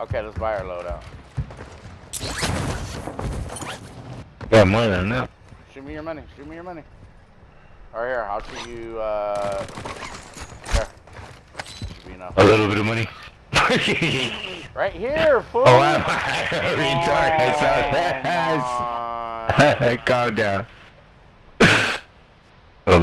Okay, let's buy our loadout. Got money than enough. Shoot me your money. Shoot me your money. Or here, I'll shoot you, uh... Here. Should be enough. A little bit of money. Right here, fool! oh, I'm retard. I saw Come that. Calm down.